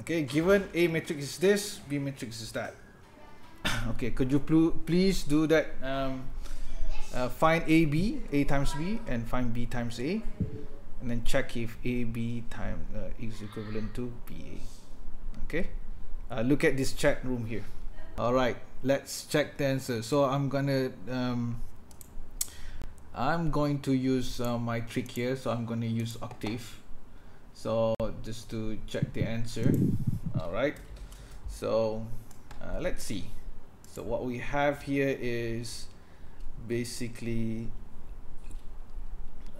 Okay, given A matrix is this, B matrix is that. okay, could you pl please do that? Um, uh, find AB, A times B, and find B times A, and then check if AB time uh, is equivalent to BA. Okay, uh, look at this chat room here. All right, let's check the answer. So I'm gonna um, I'm going to use uh, my trick here. So I'm gonna use Octave. So just to check the answer. All right. So uh, let's see. So what we have here is basically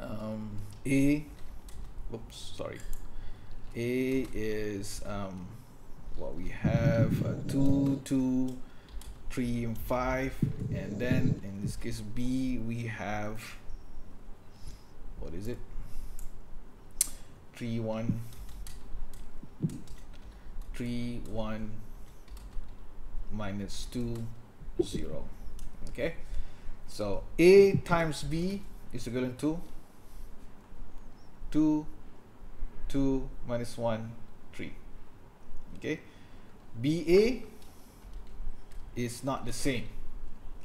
um, A. Oops, sorry. A is um, what we have uh, two, two, three, and five, and then in this case B we have what is it? Three, one, three, one minus two, zero. Okay. So A times B is equivalent to 2, 2 minus 1, 3. Okay. BA is not the same.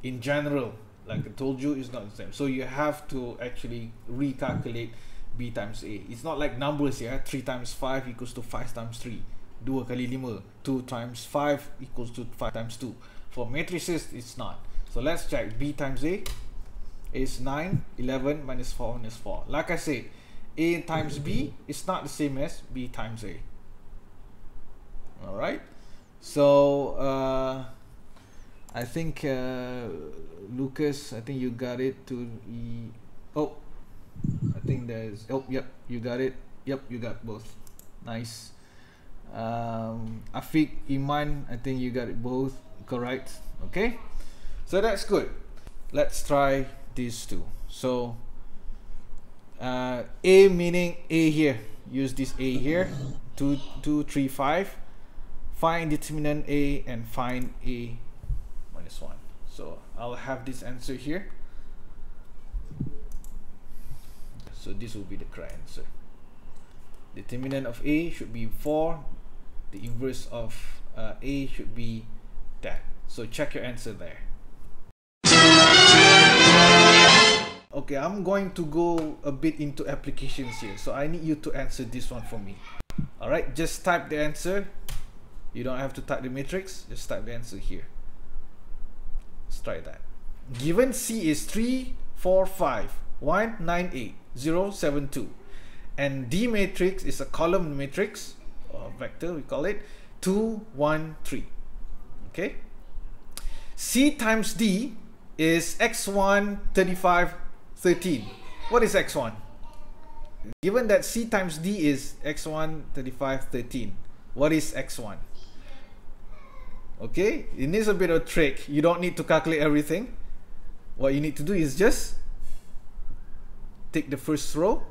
In general, like I told you, it's not the same. So you have to actually recalculate B times A. It's not like numbers, yeah. 3 times 5 equals to 5 times 3. 2 kali 5. 2 times 5 equals to 5 times 2. For matrices, it's not. So let's check. B times A is 9, 11 minus 4 minus 4. Like I said, A times B is not the same as B times A. Alright. So, uh, I think uh, Lucas, I think you got it to E. Oh, think there's. Oh, yep, you got it. Yep, you got both. Nice. Um, Afiq Iman, I think you got it both correct. Okay. So that's good. Let's try these two. So uh, A meaning A here. Use this A here. Two, two, three, five. Find determinant A and find A minus one. So I'll have this answer here. So this will be the correct answer. Determinant of A should be 4. The inverse of uh, A should be that. So check your answer there. Okay, I'm going to go a bit into applications here. So I need you to answer this one for me. Alright, just type the answer. You don't have to type the matrix, just type the answer here. Let's try that. Given C is 3, 4, 5, 1, 9, 8, 0, 7, 2. And D matrix is a column matrix, or vector we call it, 2, 1, 3. Okay? C times D is x1, 35, 13. What is x1? Given that C times D is x1, 35, 13. What is x1? Okay, it needs a bit of trick. You don't need to calculate everything. What you need to do is just take the first row,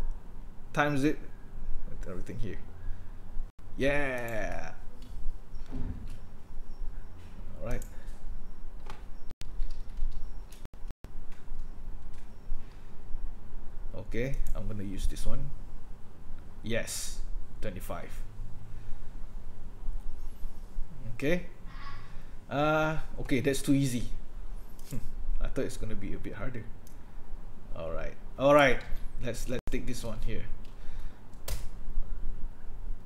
times it, everything here. Yeah. All right. okay I'm gonna use this one yes 25 okay uh okay that's too easy I thought it's gonna be a bit harder all right all right let's let's take this one here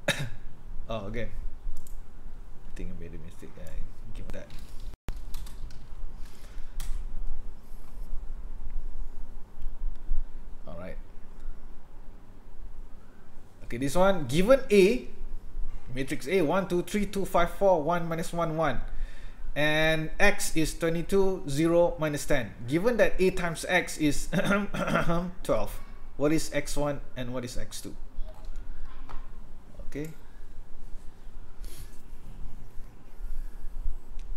oh again I think I made a mistake I give that Alright. Okay, this one, given A, matrix A, 1, 2, 3, 2, 5, 4, 1 minus 1, 1. And X is 22, 0 minus 10. Given that A times X is 12, what is X1 and what is X2? Okay.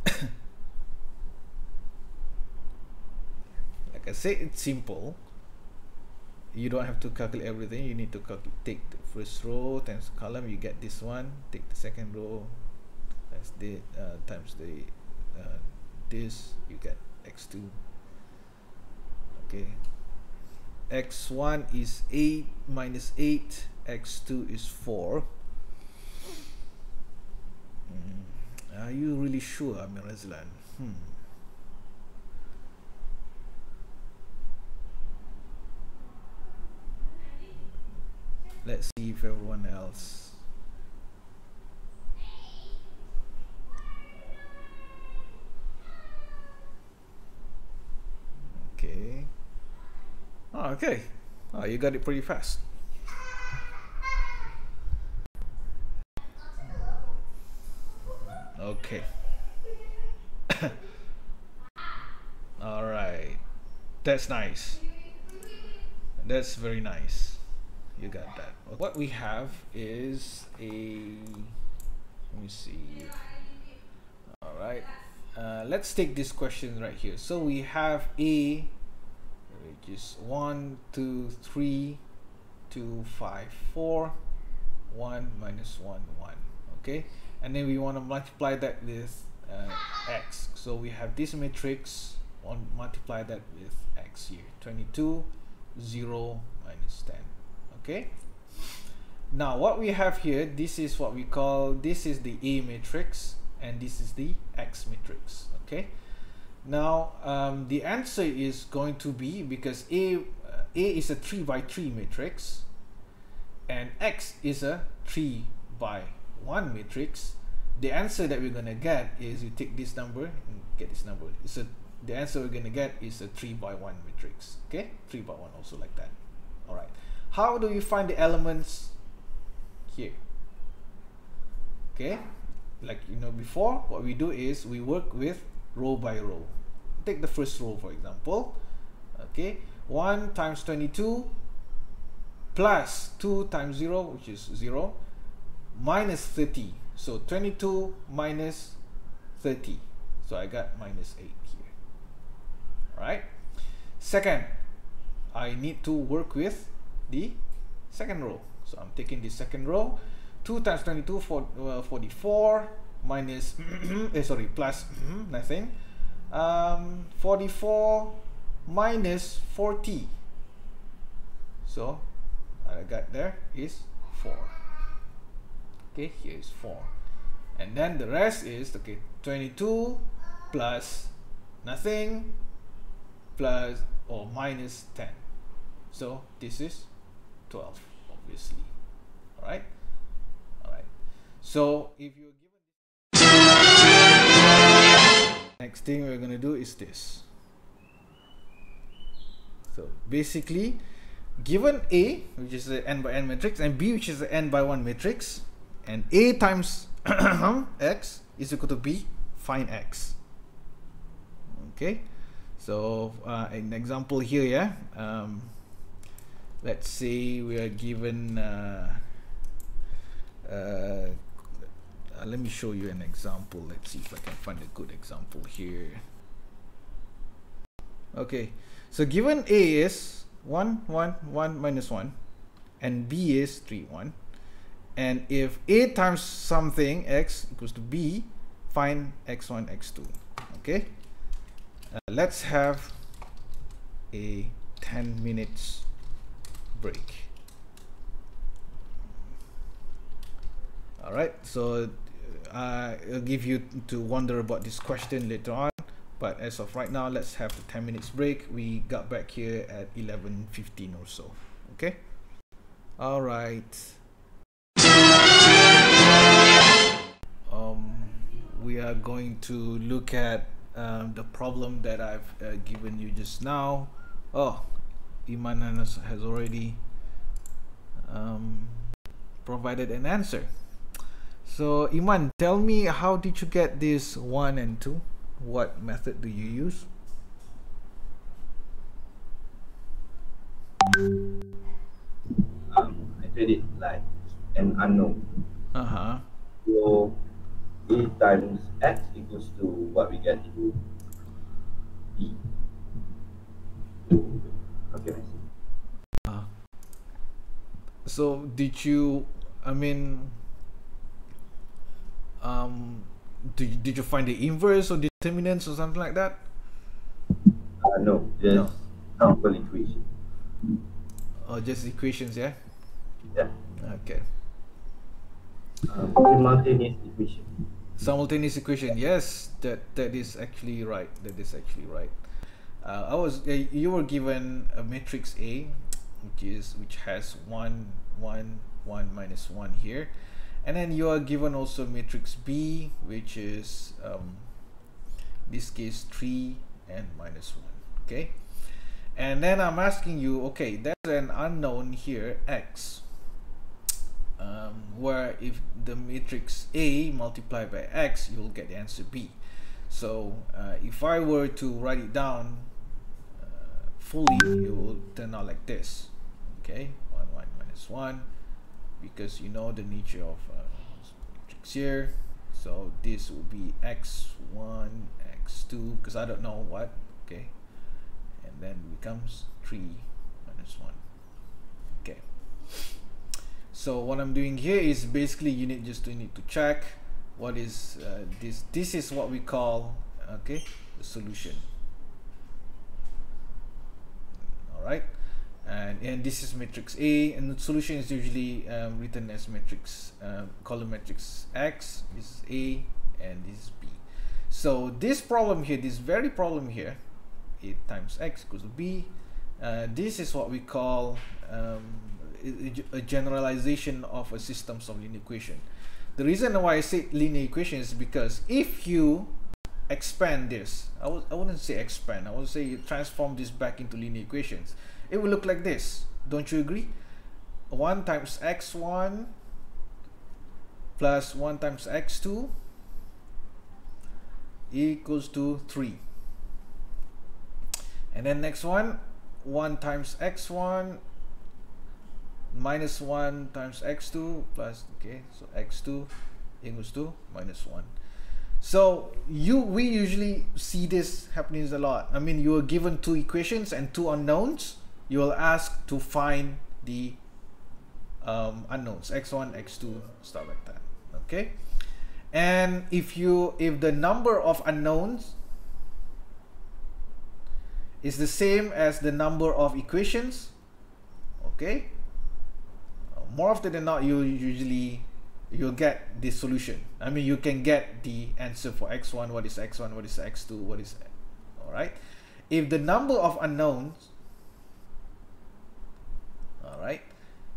like I said, it's simple you don't have to calculate everything you need to take the first row times column you get this one take the second row times the uh, times the uh, this you get x2 okay x1 is 8 minus 8 x2 is 4 Are you really sure, Amir Razlan? Hmm. Let's see if everyone else. Okay. Oh, okay. Oh, you got it pretty fast. Okay. All right. That's nice. That's very nice. You got that. What we have is a. Let me see. All right. Uh, let's take this question right here. So we have A, which is 1, 2, 3, 2, 5, 4, 1 minus 1, 1. Okay? And then we want to multiply that with uh, x. So we have this matrix on multiply that with x here. 22 0 minus 10 okay? Now what we have here this is what we call this is the a matrix and this is the x matrix okay now um, the answer is going to be because a uh, a is a 3 by 3 matrix and x is a 3 by 1 matrix, the answer that we're going to get is you take this number and get this number. So the answer we're going to get is a 3 by 1 matrix. Okay, 3 by 1 also like that. All right. How do you find the elements here? Okay, like you know before, what we do is we work with row by row. Take the first row for example. Okay, 1 times 22 plus 2 times 0 which is 0 minus 30 so 22 minus 30 so I got minus 8 here. Right second I need to work with the second row. So I'm taking the second row. 2 times 22 for uh, 44 minus eh, sorry plus nothing. Um, 44 minus 40 so what I got there is 4 okay here is 4 and then the rest is okay 22 plus nothing plus or minus 10 so this is 12 obviously. All right all right so if you're next thing we're going to do is this. So basically given a which is the n by n matrix and b which is the n by 1 matrix and a times x is equal to b find x. Okay? So uh, an example here yeah? Um, let's say we are given uh, uh, let me show you an example. Let's see if I can find a good example here. Okay so given a is 1 1 1 minus 1 and b is 3 1 and if a times something x equals to b find x1 x2 okay? Uh, let's have a 10 minutes break. All right so uh, I'll give you to wonder about this question later on. But as of right now let's have a 10 minutes break. We got back here at 11:15 or so. Okay? All right. Um, we are going to look at um, the problem that I've uh, given you just now. Oh, Iman has already um, provided an answer. So Iman, tell me how did you get this 1 and 2? What method do you use? Um, I did it like an unknown. Uh-huh. So a times x equals to what we get in b. Okay, I see. Uh, so did you, I mean, um, did, did you find the inverse or determinants or something like that? Uh, no, just no. simple equation. Oh, just equations, yeah? Yeah. Okay. Um, simultaneous equation. simultaneous equation yes that that is actually right that is actually right uh, I was uh, you were given a matrix A which is which has one one one minus one here and then you are given also matrix B which is um, this case 3 and minus 1 okay? And then I'm asking you okay there's an unknown here x um, where if the matrix A multiplied by x you'll get the answer B. So uh, if I were to write it down uh, fully it will turn out like this okay? 1 1 minus 1 because you know the nature of matrix here so this will be x1 x2 because I don't know what. Okay. And then becomes 3 minus 1 okay. So what I'm doing here is basically you need just to need to check what is uh, this this is what we call okay the solution. All right and and this is matrix A and the solution is usually um, written as matrix um, column matrix X this is A and this is B. So this problem here this very problem here A times X equals to B uh, this is what we call um, a generalization of a systems of linear equation. The reason why I say linear equation is because if you expand this I wouldn't say expand I would say you transform this back into linear equations it will look like this. Don't you agree? 1 times x1 plus 1 times x2 equals to 3 and then next one 1 times x1 minus 1 times x2 plus okay so x2 equals to minus 1 so you we usually see this happening a lot. I mean you are given two equations and two unknowns you will ask to find the um, unknowns x1 x2 stuff like that okay? And if you if the number of unknowns is the same as the number of equations okay? More often than not you usually you'll get the solution. I mean you can get the answer for x1 what is x1 what is x2 what is all right if the number of unknowns all right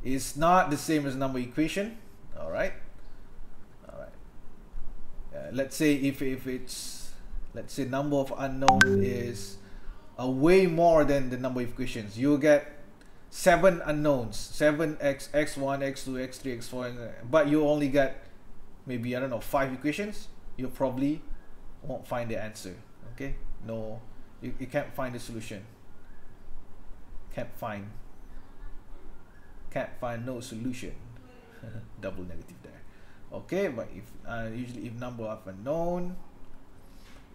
is not the same as number equation. All right all right uh, let's say if, if it's let's say number of unknown is uh, way more than the number of equations you get seven unknowns. Seven x x1 x2 x3 x4 but you only get maybe i don't know five equations. You probably won't find the answer. Okay? No you, you can't find the solution. Can't find can't find no solution. Double negative there. Okay but if uh, usually if number of unknown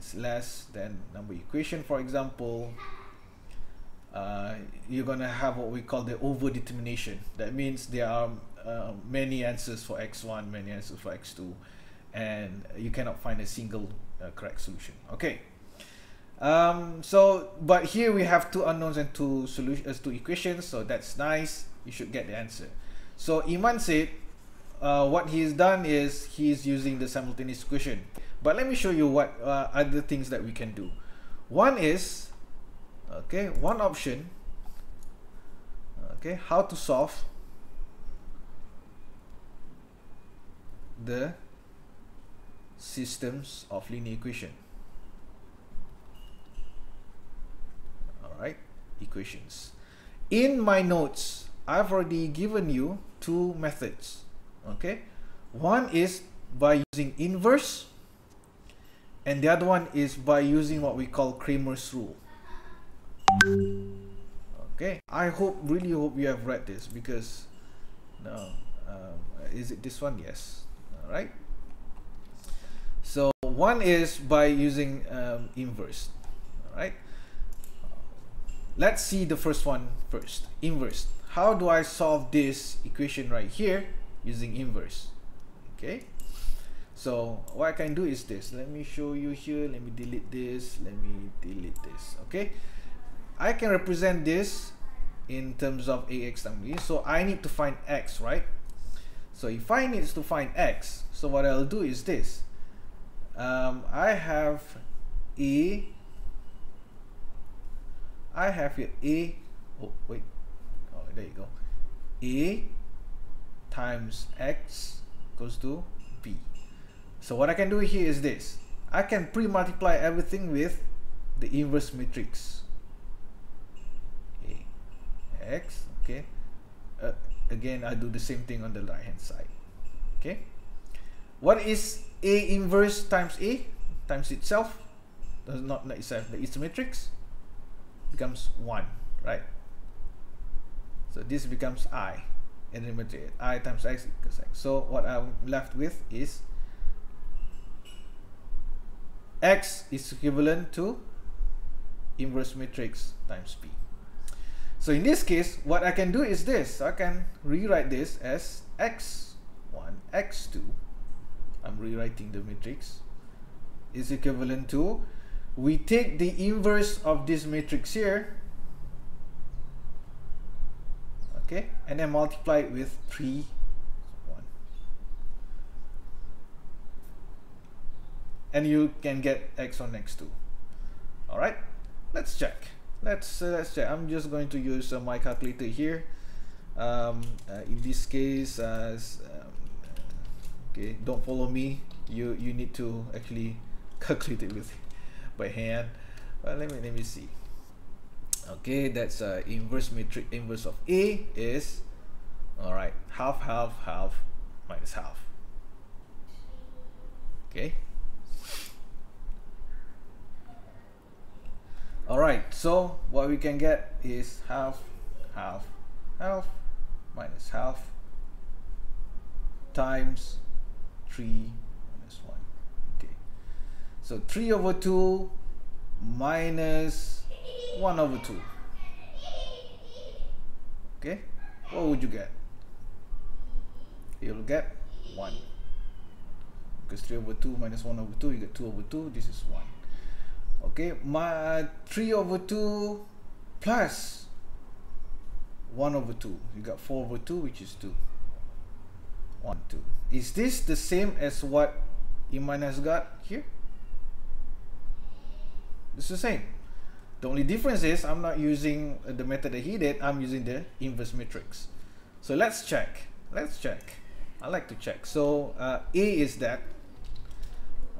is less than number equation for example uh, you're gonna have what we call the over determination that means there are uh, many answers for x1 many answers for x2 and you cannot find a single uh, correct solution. Okay. Um, so but here we have two unknowns and two solutions two equations so that's nice you should get the answer. So Iman said uh, what he's done is he's using the simultaneous equation. But let me show you what uh, other things that we can do. One is, okay, one option, okay, how to solve the systems of linear equation. All right, equations. In my notes, I've already given you two methods. Okay, one is by using inverse, and the other one is by using what we call Cramer's rule. Okay, I hope, really hope you have read this because no, um, is it this one? Yes. All right. So one is by using um, inverse. All right. Let's see the first one first. Inverse how do I solve this equation right here using inverse? Okay. So what I can do is this. Let me show you here. Let me delete this. Let me delete this. Okay. I can represent this in terms of ax times b so I need to find x right? So if I need to find x so what I'll do is this. Um, I have A I have here A oh wait there you go. A times X goes to B. So what I can do here is this. I can pre-multiply everything with the inverse matrix. A X okay. Uh, again I do the same thing on the right hand side okay. What is A inverse times A? Times itself does not itself its matrix becomes 1 right so this becomes I and then I times X equals X so what I'm left with is X is equivalent to inverse matrix times P so in this case, what I can do is this. I can rewrite this as x1, x2. I'm rewriting the matrix. Is equivalent to, we take the inverse of this matrix here, okay, and then multiply it with 3, 1. And you can get x1, x2. Alright, let's check. Let's uh, let's check. I'm just going to use uh, my calculator here. Um, uh, in this case as um, okay don't follow me. You you need to actually calculate it with by hand. Well let me let me see okay that's uh, inverse matrix inverse of A is all right half half half minus half. Okay. Alright, so what we can get is half, half, half minus half times 3 minus 1. Okay, so 3 over 2 minus 1 over 2. Okay, what would you get? You'll get 1. Because 3 over 2 minus 1 over 2, you get 2 over 2, this is 1 okay my 3 over 2 plus 1 over 2 you got 4 over 2 which is 2 1 2 is this the same as what Iman has got here it's the same the only difference is I'm not using the method that he did I'm using the inverse matrix. So let's check. Let's check. I like to check. So uh, A is that.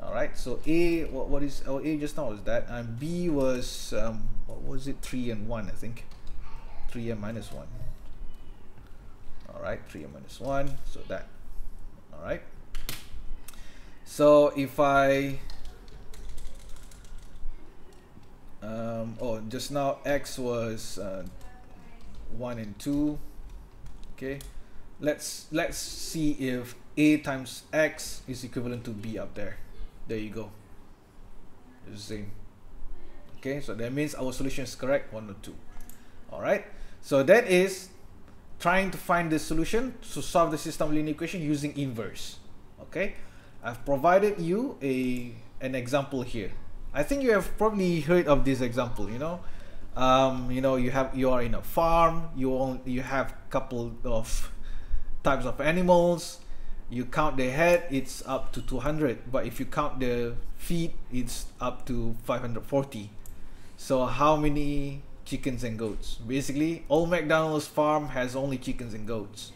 All right so a what, what is our a just now is that. And b was um, what was it? 3 and 1 i think. 3 and minus 1 all right 3 and minus 1 so that. All right so if i um, oh just now x was uh, 1 and 2 okay. Let's let's see if a times x is equivalent to b up there. There you go. It's the same. Okay so that means our solution is correct one or two. All right so that is trying to find the solution to solve the system linear equation using inverse. Okay. I've provided you a an example here I think you have probably heard of this example you know? Um, you know you have you are in a farm you all, you have a couple of types of animals you count the head it's up to 200 but if you count the feet it's up to 540 so how many chickens and goats? Basically old McDonald's farm has only chickens and goats.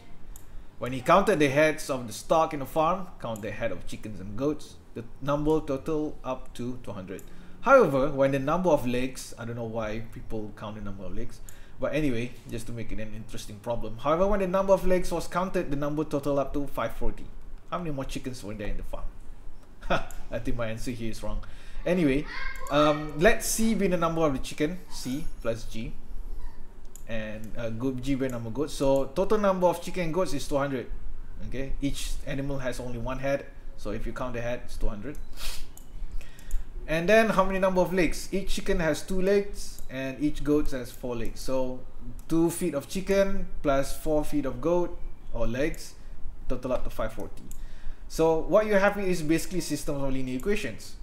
When he counted the heads of the stock in the farm count the head of chickens and goats the number total up to 200 however when the number of legs I don't know why people count the number of legs but anyway, just to make it an interesting problem. However, when the number of legs was counted, the number total up to 540. How many more chickens were there in the farm? I think my answer here is wrong. Anyway, um, let C be the number of the chicken, C plus G. And uh, G be number of goats. So total number of chicken goats is 200. Okay, each animal has only one head. So if you count the head, it's 200. And then how many number of legs? Each chicken has two legs and each goat has four legs. So two feet of chicken plus four feet of goat or legs total up to 540. So what you have is basically systems of linear equations.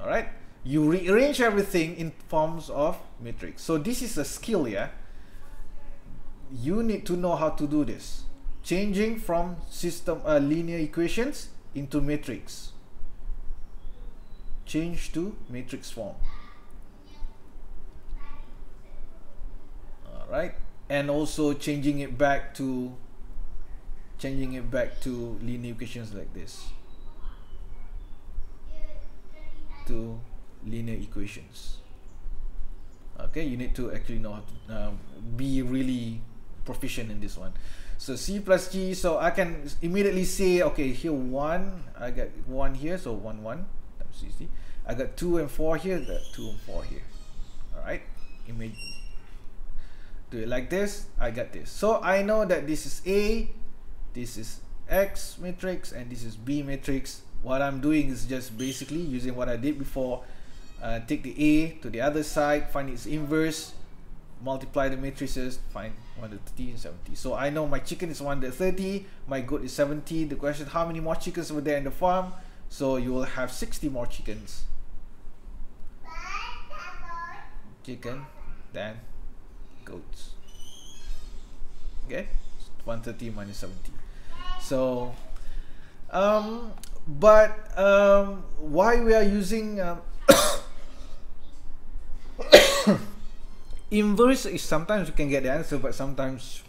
All right, you rearrange everything in forms of matrix. So this is a skill, yeah. You need to know how to do this, changing from system uh, linear equations into matrix. change to matrix form. All right and also changing it back to changing it back to linear equations like this. To linear equations. Okay you need to actually know how to uh, be really proficient in this one so c plus g so i can immediately say okay here one i got one here so one one times c i got two and four here got two and four here. All right image do it like this i got this. So i know that this is a this is x matrix and this is b matrix. What i'm doing is just basically using what i did before uh, take the A to the other side, find its inverse, multiply the matrices, find 130 and 70. So I know my chicken is 130, my goat is 70. The question how many more chickens were there in the farm? So you will have 60 more chickens. Chicken, then goats. Okay, 130 minus 70. So, um, but um, why we are using um, inverse is sometimes we can get the answer but sometimes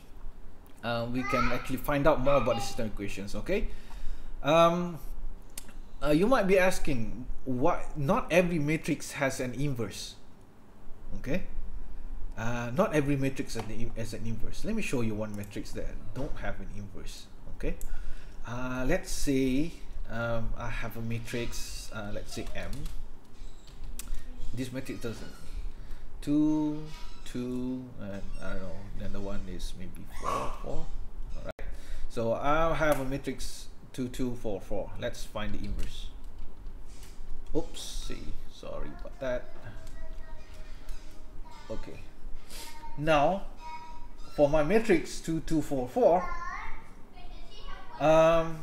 uh, we can actually find out more about the system equations okay? Um, uh, you might be asking what not every matrix has an inverse okay? Uh, not every matrix has, an inverse. Let me show you one matrix that don't have an inverse okay? Uh, let's say um, I have a matrix uh, let's say M. This matrix doesn't. Two two and I don't know then the one is maybe four four all right so I'll have a matrix two two four four. Let's find the inverse. Oops see sorry about that. Okay. Now for my matrix 2244 um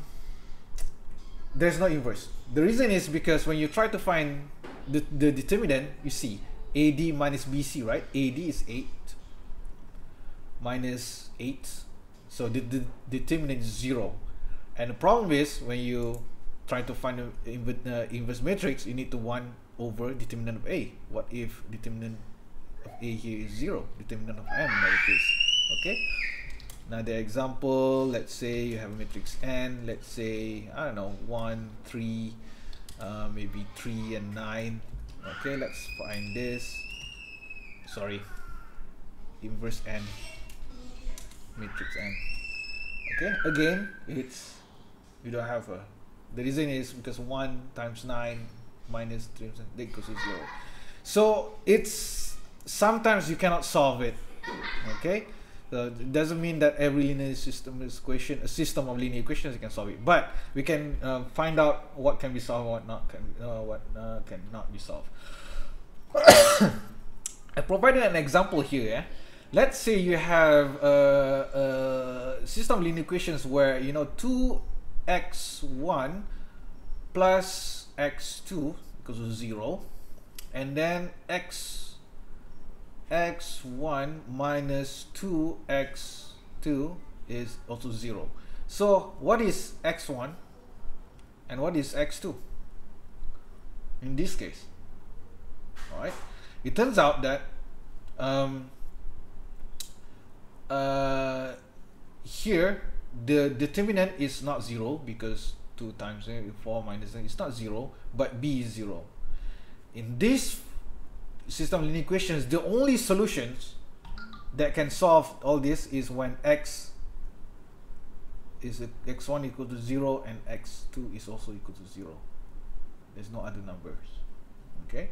there's no inverse. The reason is because when you try to find the, the determinant you see AD minus BC, right? AD is 8 minus 8. So the, the determinant is 0. And the problem is when you try to find the inverse matrix, you need to 1 over determinant of A. What if determinant of A here is 0? Determinant of M in other case. Okay? Now the example, let's say you have a matrix N, let's say, I don't know, 1, 3, uh, maybe 3 and 9 okay let's find this. Sorry. Inverse n. Matrix n. Okay again it's you don't have a the reason is because 1 times 9 minus 3 equals to 0 so it's sometimes you cannot solve it. Okay it doesn't mean that every linear system is equation a system of linear equations you can solve it but we can uh, find out what can be solved what not can uh, what uh, cannot be solved I provided an example here yeah? let's say you have a, a system of linear equations where you know 2x1 plus x2 equals to 0 and then x x1 minus 2x2 is also 0. So what is x1 and what is x2 in this case? Alright, it turns out that um, uh, here the determinant is not 0 because 2 times 4 minus it's not 0 but b is 0. In this system of linear equations, the only solutions that can solve all this is when x is x1 equal to 0 and x2 is also equal to 0. There's no other numbers. Okay?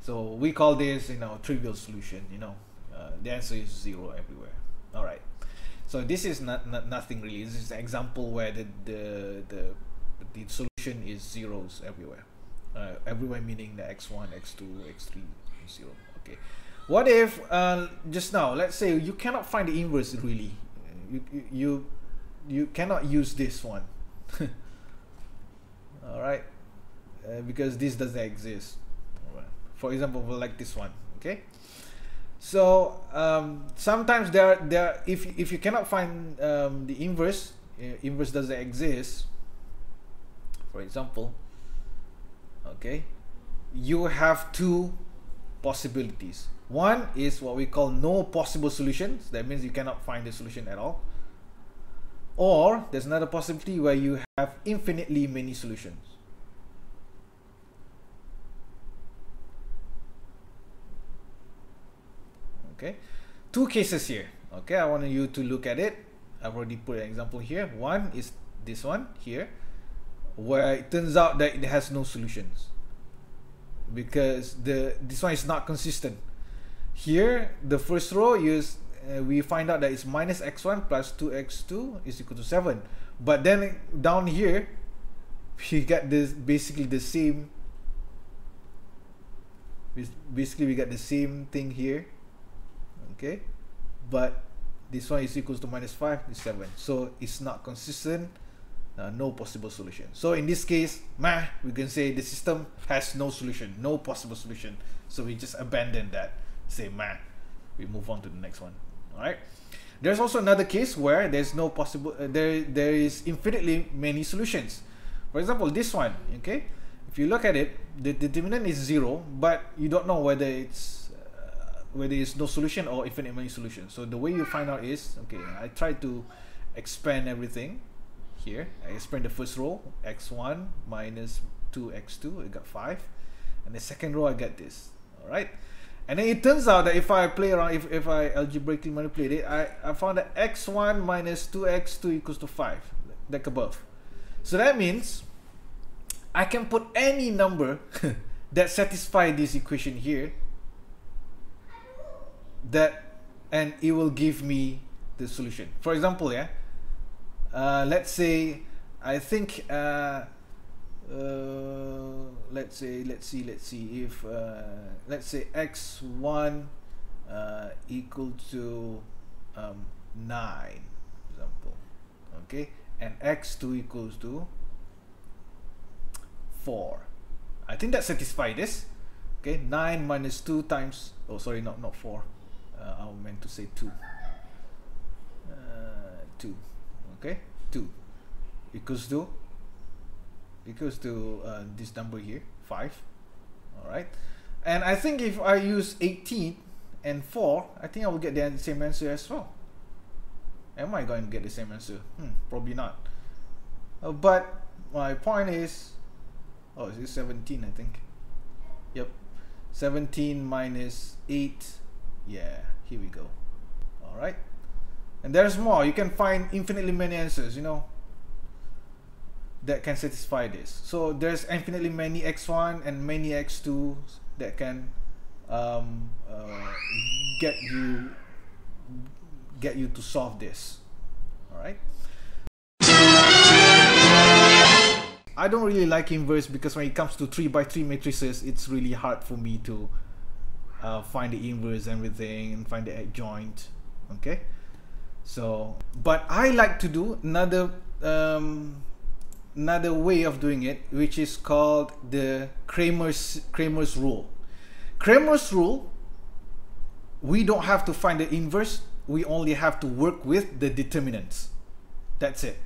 So we call this, you know, trivial solution, you know. Uh, the answer is 0 everywhere. All right. So this is not, not nothing really. This is an example where the the the, the solution is zeros everywhere. Uh, everywhere meaning the x1, x2, x3, zero okay. What if uh, just now let's say you cannot find the inverse really. You you you cannot use this one. All right uh, because this doesn't exist. For example like this one. Okay? So um, sometimes there there if if you cannot find um, the inverse uh, inverse doesn't exist for example okay you have two possibilities. One is what we call no possible solutions. That means you cannot find the solution at all. Or there's another possibility where you have infinitely many solutions. Okay, two cases here. Okay, I want you to look at it. I've already put an example here. One is this one here, where it turns out that it has no solutions because the this one is not consistent. Here, the first row is uh, we find out that it's minus x1 plus 2x2 is equal to 7. But then down here, we get this basically the same. Basically, we get the same thing here. Okay, but this one is equals to minus 5 is 7. So it's not consistent uh, no possible solution. So in this case, meh, we can say the system has no solution, no possible solution. So we just abandon that, say meh, we move on to the next one. All right. There's also another case where there's no possible, uh, there there is infinitely many solutions. For example, this one, okay. If you look at it, the determinant is zero, but you don't know whether it's uh, whether it's no solution or infinite many solutions. So the way you find out is, okay, I try to expand everything here. I expand the first row, x1 minus 2x2, I got 5. And the second row, I get this. Alright. And then it turns out that if I play around, if, if I algebraically manipulate it, I, I found that x1 minus 2x2 equals to 5, like above. So that means I can put any number that satisfy this equation here that and it will give me the solution. For example, yeah, uh, let's say I think uh, uh, let's say let's see let's see if uh, let's say x1 uh, equal to um, 9 example. Okay? And x2 equals to 4 I think that satisfies this. Okay? 9 minus 2 times oh sorry not not 4 uh, I meant to say 2 2 okay 2 equals to equals to uh, this number here 5 all right and I think if I use 18 and 4 I think I will get the same answer as well. Am I going to get the same answer? Hmm, probably not. Uh, but my point is oh is it 17 I think? Yep. 17 minus 8 yeah here we go. All right and there's more. You can find infinitely many answers you know that can satisfy this. So there's infinitely many x1 and many x2 that can um, uh, get you get you to solve this. All right I don't really like inverse because when it comes to 3 by 3 matrices it's really hard for me to uh, find the inverse and everything and find the adjoint. Okay so but I like to do another um, another way of doing it which is called the Cramer's Cramer's rule. Cramer's rule we don't have to find the inverse. We only have to work with the determinants. That's it.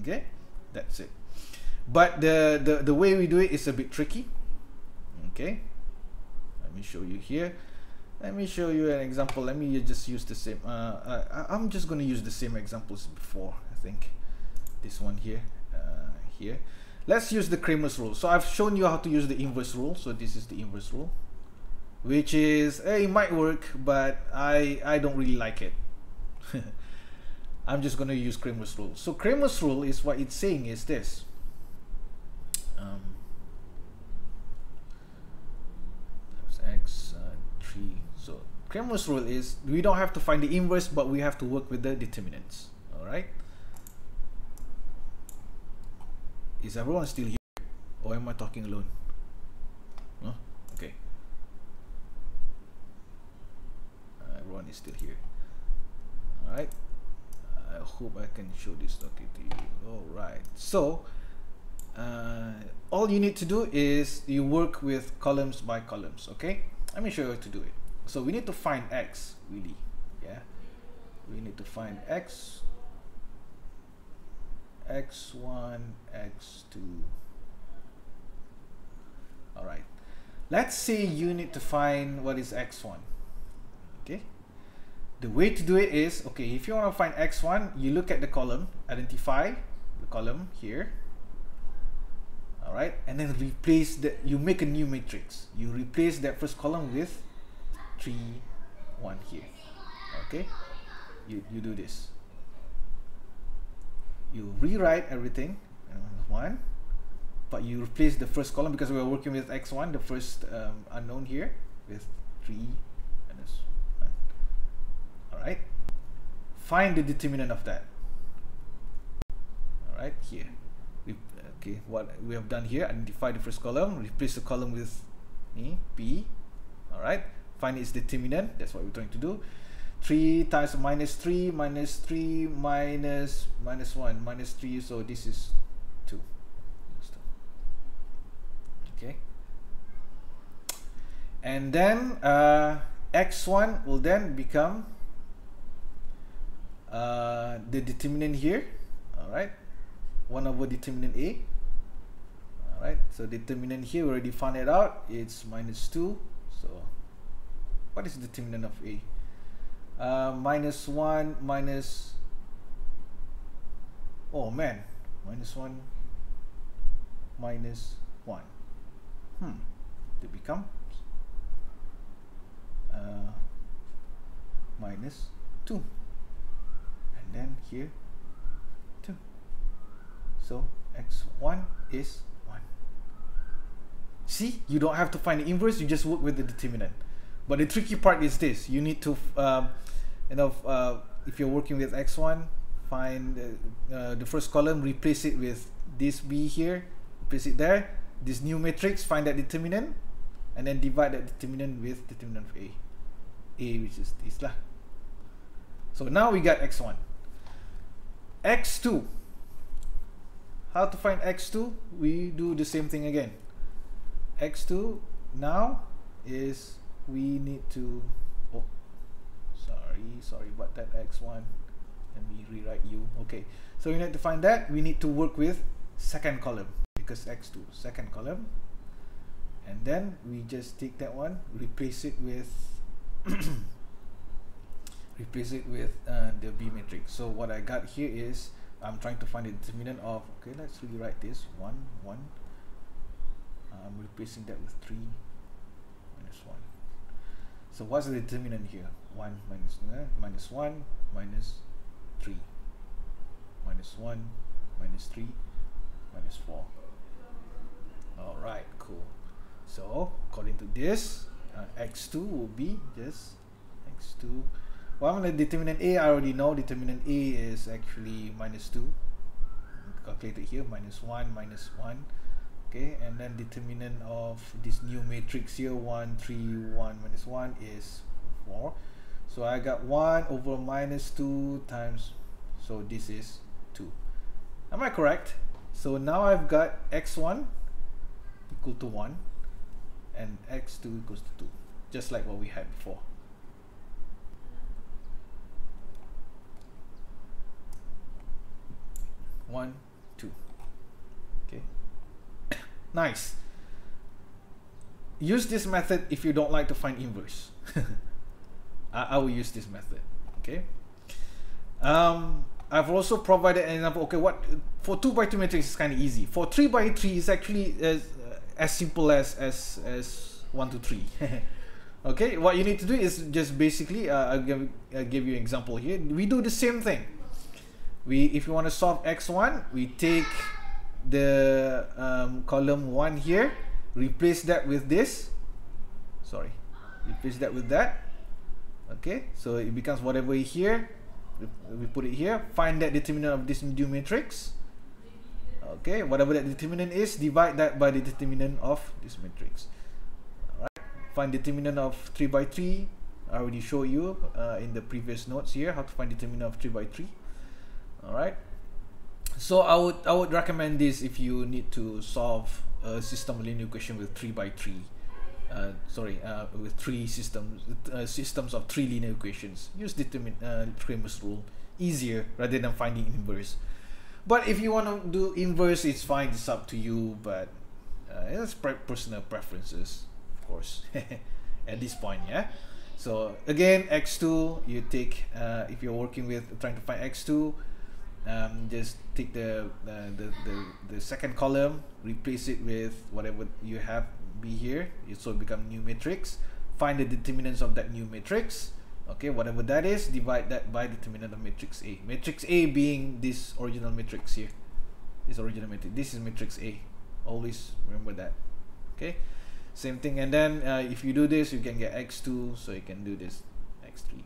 Okay? That's it. But the, the the way we do it is a bit tricky. Okay? Let me show you here let me show you an example. Let me just use the same uh, I, I'm just going to use the same examples before I think. This one here uh, here. Let's use the Cramer's rule. So I've shown you how to use the inverse rule. So this is the inverse rule which is eh, it might work but I I don't really like it. I'm just going to use Cramer's rule. So Cramer's rule is what it's saying is this. Um, x uh, 3 Cramer's rule is we don't have to find the inverse, but we have to work with the determinants. All right. Is everyone still here, or am I talking alone? No. Okay. Everyone is still here. All right. I hope I can show this okay to you. All right. So. Uh, all you need to do is you work with columns by columns okay let me show you how to do it so we need to find x really yeah? We need to find x x1 x2 all right. Let's say you need to find what is x1 okay? The way to do it is okay if you want to find x1 you look at the column identify the column here. All right and then replace that you make a new matrix. You replace that first column with 3 1 here. Okay? You, you do this. You rewrite everything one but you replace the first column because we're working with x1 the first um, unknown here with 3 minus 1 alright? Find the determinant of that. Alright here. We, okay what we have done here identify the first column replace the column with e, p alright find its determinant that's what we're trying to do. 3 times minus 3 minus 3 minus minus 1 minus 3 so this is 2 okay. And then uh, x1 will then become uh, the determinant here. Alright. 1 over determinant A. Alright. So determinant here we already found it out. It's minus 2 so what is the determinant of A? Uh, minus 1 minus oh man. Minus 1 minus 1 hmm. It becomes uh, minus 2 and then here 2 so x1 is 1 see? You don't have to find the inverse. You just work with the determinant but the tricky part is this. You need to um, you know uh, if you're working with x1 find uh, the first column replace it with this b here replace it there this new matrix find that determinant and then divide that determinant with determinant of a. A which is this lah. So now we got x1 x2 how to find x2 we do the same thing again. X2 now is we need to oh sorry sorry about that x1 let me rewrite u okay so we need to find that. We need to work with second column because x2 second column. And then we just take that one replace it with replace it with uh, the B matrix. So what I got here is I'm trying to find the determinant of okay let's rewrite this. 1 1 I'm replacing that with 3 minus 1 so what's the determinant here? 1 minus, uh, minus 1 minus 3 minus 1 minus 3 minus 4 alright cool. So according to this uh, x2 will be just x2 well I'm going to determinant a I already know determinant a is actually minus 2 calculate it here minus 1 minus 1 okay and then determinant of this new matrix here 1 3 1 minus 1 is 4 so I got 1 over minus 2 times so this is 2 am I correct? So now I've got x1 equal to 1 and x2 equals to 2 just like what we had before. One two okay nice. Use this method if you don't like to find inverse. I, I will use this method okay? Um, I've also provided an example okay what for 2 by 2 matrix is kind of easy. For 3 by 3 is actually as, uh, as simple as as as 1 to 3 okay what you need to do is just basically uh, I'll, give, I'll give you an example here. We do the same thing. We if you want to solve x1 we take the um, column 1 here replace that with this. Sorry. Replace that with that. Okay so it becomes whatever here. We put it here. Find that determinant of this new matrix. Okay whatever that determinant is divide that by the determinant of this matrix. All right find determinant of 3 by 3 I already showed you uh, in the previous notes here how to find determinant of 3 by 3 all right so I would I would recommend this if you need to solve a system linear equation with 3 by 3 uh, sorry uh, with three systems uh, systems of three linear equations. Use determine uh, Cramer's rule. Easier rather than finding inverse. But if you want to do inverse it's fine. It's up to you but uh, it's pre personal preferences of course. At this point yeah? So again x2 you take uh, if you're working with trying to find x2 um, just take the, uh, the, the the second column replace it with whatever you have be here. So it become new matrix. Find the determinants of that new matrix. Okay whatever that is divide that by determinant of matrix A. Matrix A being this original matrix here. This original matrix. This is matrix A. Always remember that. Okay? Same thing. And then uh, if you do this you can get x2 so you can do this x3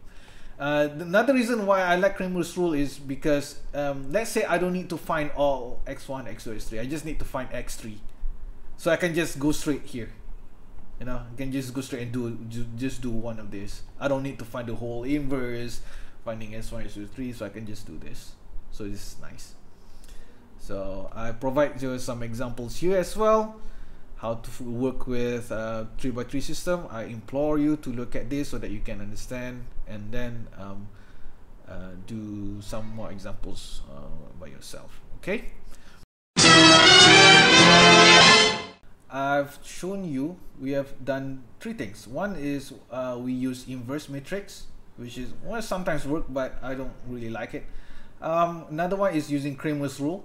uh, another reason why I like Cramer's rule is because um, let's say I don't need to find all x1 x2 x3 I just need to find x3 so I can just go straight here. You know I can just go straight and do just do one of this. I don't need to find the whole inverse finding s1 s2 s3 so I can just do this. So this is nice. So I provide you some examples here as well how to work with a 3x3 system. I implore you to look at this so that you can understand and then um, uh, do some more examples uh, by yourself okay? I've shown you we have done three things. One is uh, we use inverse matrix which is well sometimes work but I don't really like it. Um, another one is using Cramer's rule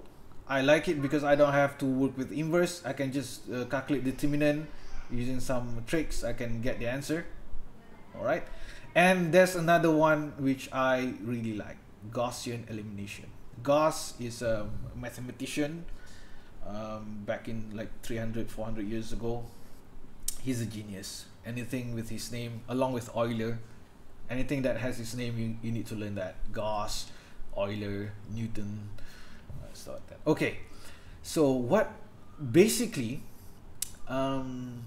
I like it because I don't have to work with inverse. I can just uh, calculate determinant using some tricks. I can get the answer. Alright and there's another one which I really like. Gaussian elimination. Gauss is a mathematician um, back in like 300 400 years ago. He's a genius. Anything with his name along with Euler anything that has his name you, you need to learn that. Gauss Euler Newton like that. Okay. So what basically um,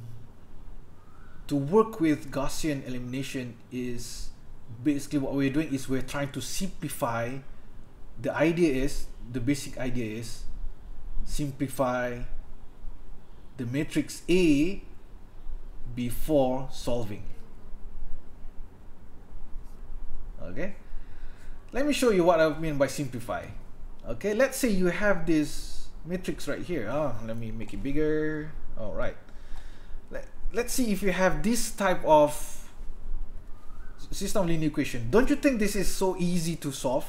to work with Gaussian elimination is basically what we're doing is we're trying to simplify. The idea is the basic idea is simplify the matrix A before solving. Okay? Let me show you what I mean by simplify okay let's say you have this matrix right here. Oh let me make it bigger. All right. Let, let's see if you have this type of system linear equation. Don't you think this is so easy to solve?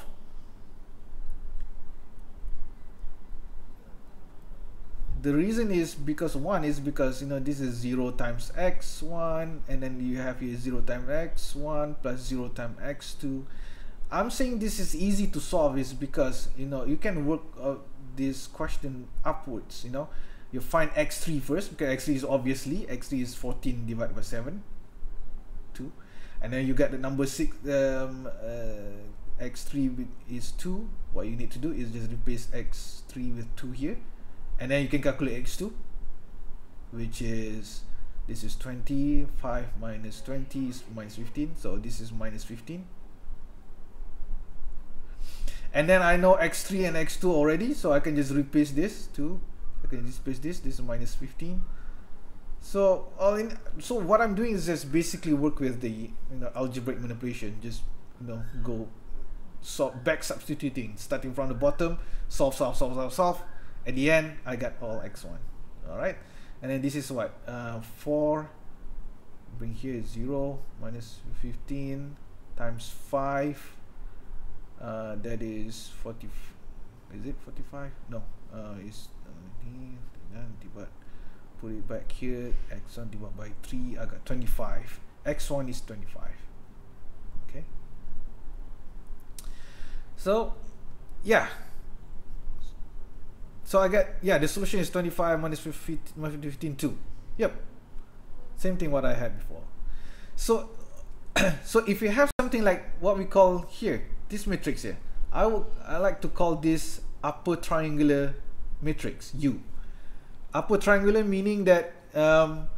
The reason is because one is because you know this is 0 times x1 and then you have here 0 times x1 plus 0 times x2 I'm saying this is easy to solve is because you know you can work uh, this question upwards you know. You find x3 first because x3 is obviously x3 is 14 divided by 7 2 and then you get the number 6 um, uh, x3 is 2 what you need to do is just replace x3 with 2 here. And then you can calculate x2 which is this is 25 minus 20 is minus 15 so this is minus 15 and then I know x3 and x2 already so I can just replace this too. I can just replace this this is minus 15 so all in so what I'm doing is just basically work with the you know algebraic manipulation just you know go so back substituting starting from the bottom solve solve solve solve solve. At the end I got all x1 all right and then this is what uh, 4 bring here 0 minus 15 times 5 uh, that is 40 is it 45 no uh, it's uh, divide put it back here x1 divided by 3 I got 25 x1 is 25 okay? So yeah. So I get yeah the solution is 25 minus 15, minus 15 2 yep. Same thing what I had before. So so if you have something like what we call here this matrix here. I would I like to call this upper triangular matrix U. Upper triangular meaning that um,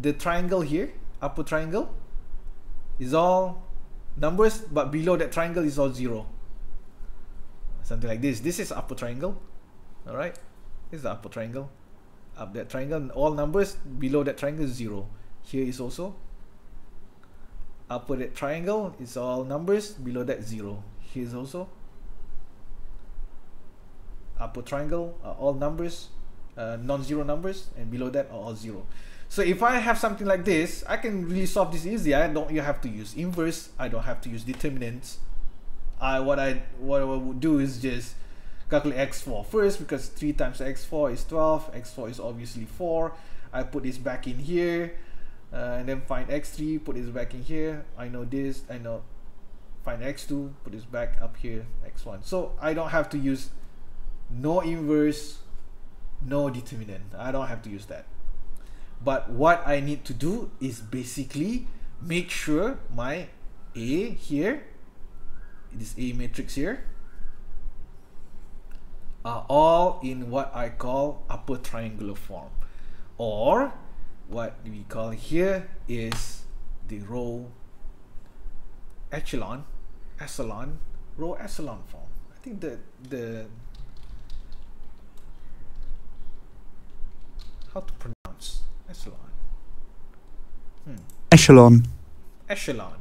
the triangle here upper triangle is all numbers but below that triangle is all zero. Something like this. This is upper triangle. All right this is the upper triangle. Up that triangle all numbers below that triangle is zero. Here is also upper that triangle is all numbers below that zero here's also upper triangle are all numbers uh, non-zero numbers and below that are all zero So if I have something like this, I can really solve this easy. I don't you have to use inverse. I don't have to use determinants. I what I what I would do is just calculate x4 first because 3 times x4 is 12. x4 is obviously 4. I put this back in here uh, and then find x3, put this back in here. I know this, I know find x2, put this back up here, x1. So I don't have to use no inverse, no determinant. I don't have to use that but what I need to do is basically make sure my A here this A matrix here are all in what I call upper triangular form or what we call here is the row echelon echelon row echelon form I think the the how to pronounce Echelon. Hmm. Echelon. Echelon.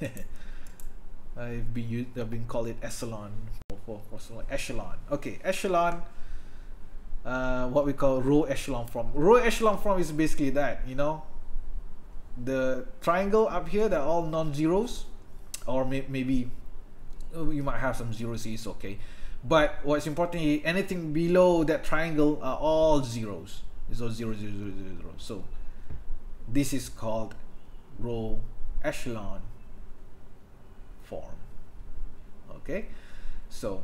I've been used, I've been called it echelon for, for, for so. Echelon. Okay, echelon. Uh, what we call row echelon form. Row echelon form is basically that, you know, the triangle up here, they're all non-zeros, or may, maybe oh, you might have some zeros. Okay, but what's important is anything below that triangle are all zeros. So zero, zero, zero, zero, zero. So this is called row echelon form. Okay, so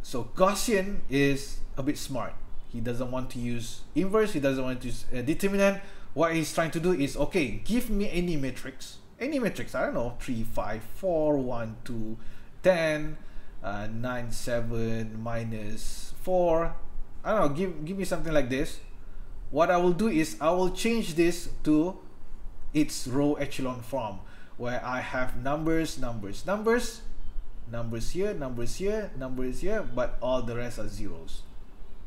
so Gaussian is a bit smart. He doesn't want to use inverse. He doesn't want to use a determinant. What he's trying to do is okay, give me any matrix, any matrix. I don't know, three, five, four, one, two, ten, uh, nine, seven, minus four, I don't know, give, give me something like this. What I will do is I will change this to its row echelon form where I have numbers, numbers, numbers, numbers here, numbers here, numbers here, but all the rest are zeros.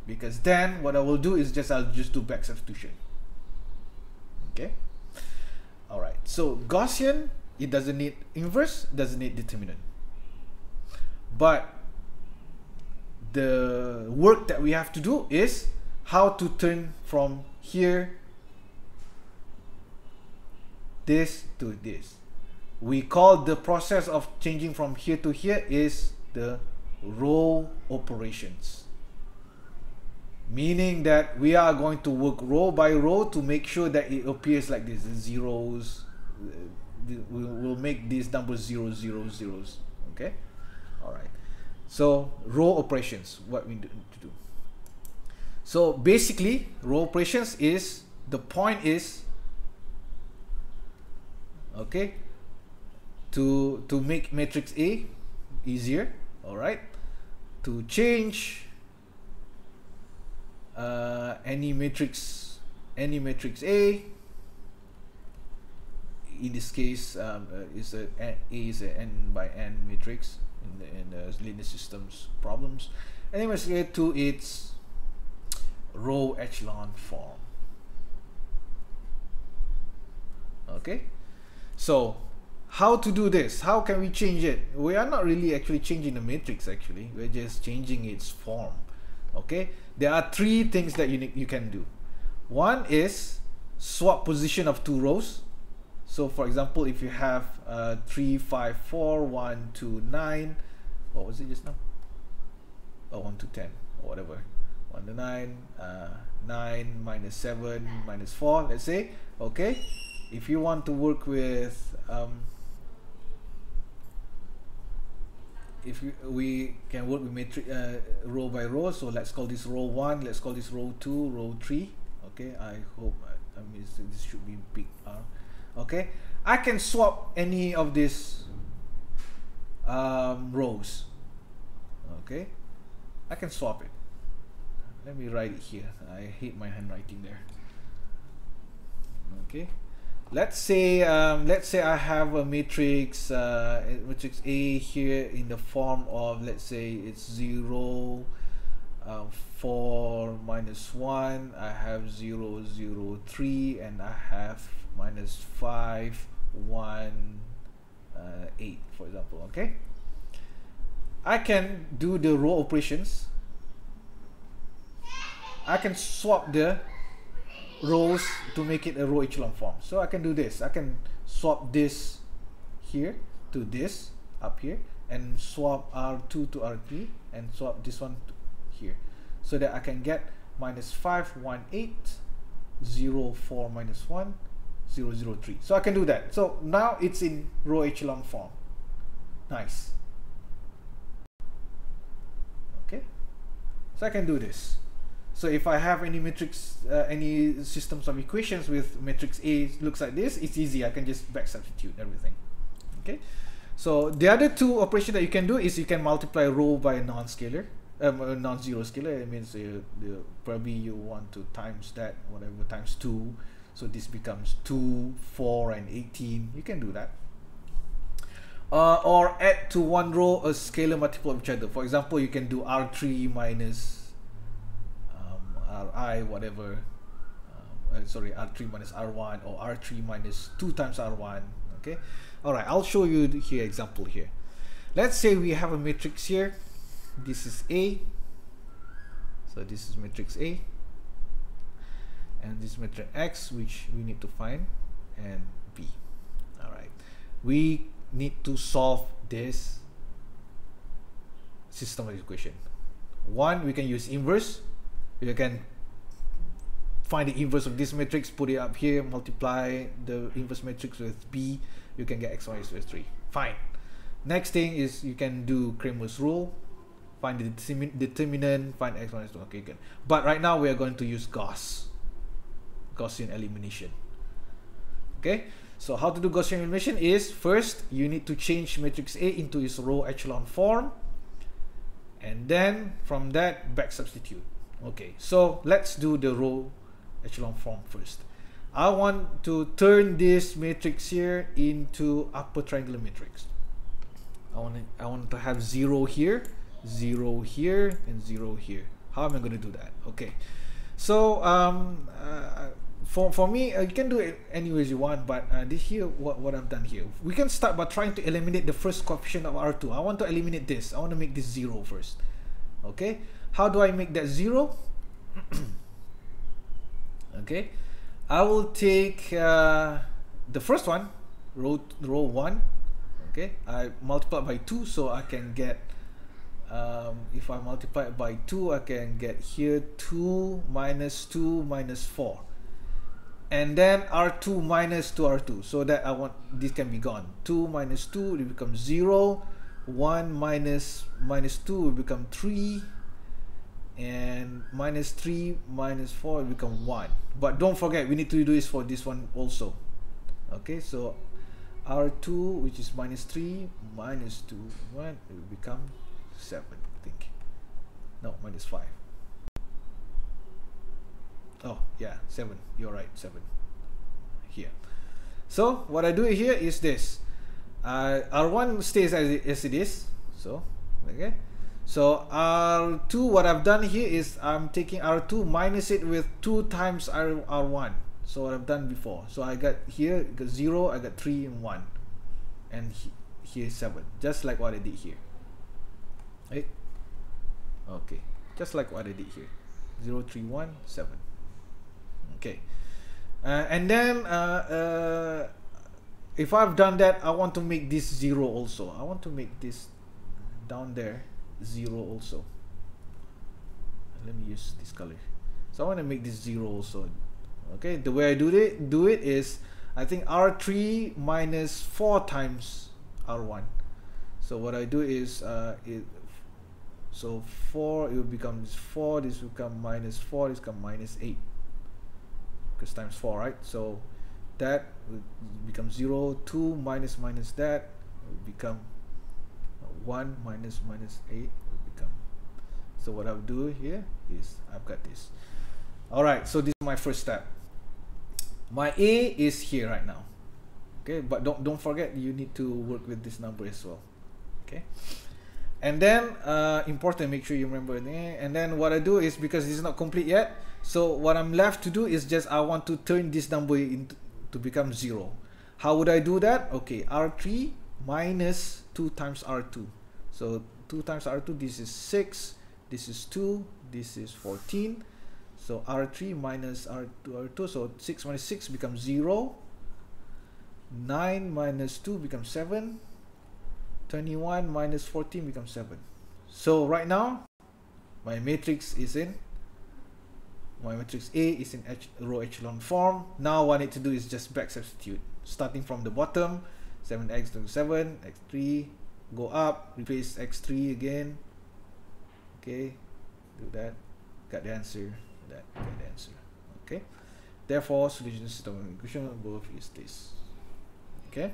Because then what I will do is just I'll just do back substitution. Okay. All right. So Gaussian, it doesn't need inverse, doesn't need determinant. But the work that we have to do is how to turn from here this to this we call the process of changing from here to here is the row operations meaning that we are going to work row by row to make sure that it appears like this zeros. We'll make these numbers zero zero zeros. Okay? All right so row operations, what we need to do. So basically, row operations is the point is okay to to make matrix A easier. All right, to change uh, any matrix any matrix A. In this case, um, uh, is a A is a n by n matrix in the, in the linear systems problems. And then let's get to its row echelon form. Okay? So how to do this? How can we change it? We are not really actually changing the matrix actually. We're just changing its form. Okay there are three things that you, you can do one is swap position of two rows so for example, if you have uh, 3, 5, 4, 1, 2, 9, what was it just now? Oh, 1 to 10, or whatever. 1 to 9, uh, 9 minus 7 minus 4, let's say. Okay, if you want to work with, um, if we, can work with matrix uh, row by row, so let's call this row 1, let's call this row 2, row 3. Okay, I hope, I mean, this should be big R. Okay I can swap any of these um, rows. Okay I can swap it. Let me write it here. I hate my handwriting there. Okay let's say um, let's say I have a matrix uh, matrix A here in the form of let's say it's 0 uh, 4 minus 1 I have 0 0 3 and I have minus 5 1 uh, 8 for example okay? I can do the row operations. I can swap the rows to make it a row echelon form. So I can do this. I can swap this here to this up here and swap R2 to R3 and swap this one here so that I can get minus 5, 1, 8, 0, 4, minus 1, 0, 0, 3. So I can do that. So now it's in row echelon form. Nice. Okay. So I can do this. So if I have any matrix, uh, any systems of equations with matrix A looks like this, it's easy. I can just back substitute everything. Okay. So the other two operation that you can do is you can multiply row by a non-scalar, um, a non-zero scalar. It means uh, the, probably you want to times that whatever times two. So this becomes two, four, and eighteen. You can do that. Uh, or add to one row a scalar multiple of each other. For example, you can do R3 minus Ri, whatever. Uh, sorry, R3 minus R1 or R3 minus 2 times R1. Okay. All right, I'll show you here example here. Let's say we have a matrix here. This is A. So this is matrix A. And this matrix X, which we need to find, and B. All right. We need to solve this system of equation. One, we can use inverse. We can find the inverse of this matrix, put it up here, multiply the inverse matrix with B you can get x y equals 3 fine. Next thing is you can do Cramer's rule. Find the determinant find x y equals 2 okay good. But right now we are going to use Gauss. Gaussian elimination. Okay? So how to do Gaussian elimination is first you need to change matrix A into its row echelon form. And then from that back substitute okay so let's do the row echelon form first I want to turn this matrix here into upper triangular matrix. I want to, I want to have zero here, zero here, and zero here. How am I going to do that? Okay, so um, uh, for for me, uh, you can do it any ways you want, but uh, this here, what what I've done here, we can start by trying to eliminate the first coefficient of R2. I want to eliminate this. I want to make this zero first. Okay, how do I make that zero? okay I will take uh, the first one, row row one. Okay, I multiply by two, so I can get. Um, if I multiply by two, I can get here two minus two minus four, and then R2 minus two R2. So that I want this can be gone. Two minus two it becomes zero. One minus minus two will become three and minus 3 minus 4 become 1 but don't forget we need to do this for this one also. Okay so r2 which is minus 3 minus 2 1 it will become 7 I think. No minus 5 oh yeah 7 you're right 7 here. So what I do here is this. Uh, r1 stays as it, as it is. So okay so R2, what I've done here is I'm taking R2 minus it with 2 times R, R1. So what I've done before. So I got here, got 0, I got 3 and 1. And he, here 7. Just like what I did here. Right? Okay. Just like what I did here. 0, 3, 1, 7. Okay. Uh, and then uh, uh, if I've done that, I want to make this 0 also. I want to make this down there 0 also. Let me use this color. So I want to make this 0 also. Okay the way I do it do it is I think R3 minus 4 times R1 so what I do is uh, it so 4 it will become this 4 this will become minus 4 this become minus 8 because times 4 right? So that will become 0 2 minus minus that will become 1 minus minus 8 will become. So what I'll do here is I've got this. Alright so this is my first step. My A is here right now. Okay but don't don't forget you need to work with this number as well. Okay. And then uh, important make sure you remember and then what I do is because is not complete yet so what I'm left to do is just I want to turn this number into to become zero. How would I do that? Okay R3 minus 2 times R2 so 2 times R2 this is 6 this is 2 this is 14 So R3 minus R2, R2, so 6 minus 6 becomes 0. 9 minus 2 becomes 7. 21 minus 14 becomes 7. So right now, my matrix is in, my matrix A is in row echelon form. Now what I need to do is just back substitute. Starting from the bottom, 7x to 7, x3, go up, replace x3 again. Okay, do that, got the answer, that, got the answer. Okay, therefore solution system equation above is this. Okay.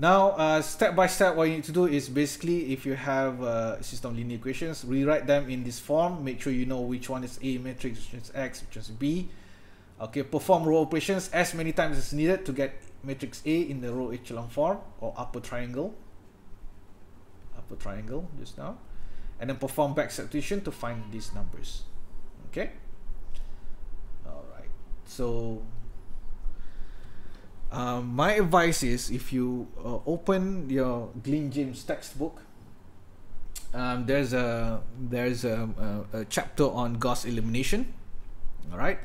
Now, uh, step by step, what you need to do is basically, if you have uh, system linear equations, rewrite them in this form. Make sure you know which one is A matrix, which is X, which is B. Okay, perform row operations as many times as needed to get matrix A in the row echelon form or upper triangle. Upper triangle just now. And then perform back substitution to find these numbers. Okay. All right. So um, my advice is if you uh, open your Glyn James textbook, um, there's a there's a, a, a, chapter on Gauss elimination. All right,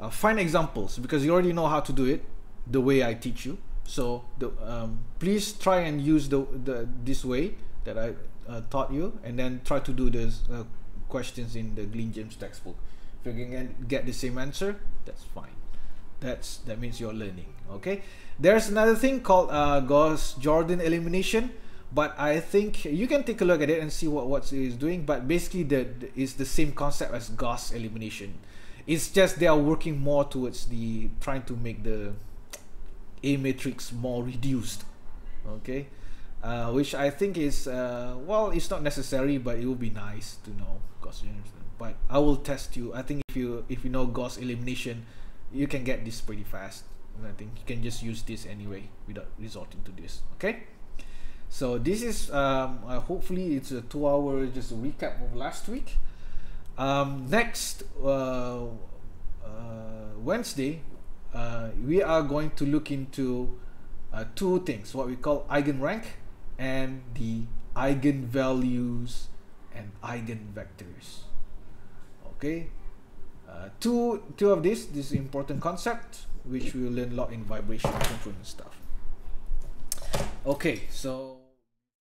uh, find examples because you already know how to do it the way I teach you. So the, um, please try and use the, the this way that I uh, taught you, and then try to do the uh, questions in the Glyn James textbook. If you can get the same answer, that's fine that's that means you're learning okay there's another thing called uh, Gauss Jordan elimination but I think you can take a look at it and see what what it is doing but basically the, the is the same concept as Gauss elimination it's just they are working more towards the trying to make the A matrix more reduced okay? Uh, which I think is uh, well it's not necessary but it would be nice to know Gauss but I will test you. I think if you if you know Gauss elimination you can get this pretty fast. And I think you can just use this anyway without resorting to this okay? So this is um, uh, hopefully it's a two hour just a recap of last week. Um, next uh, uh, Wednesday uh, we are going to look into uh, two things what we call eigenrank and the eigenvalues and eigenvectors. Okay? Uh, two two of these this important concept which we will learn a lot in vibration control and stuff. Okay so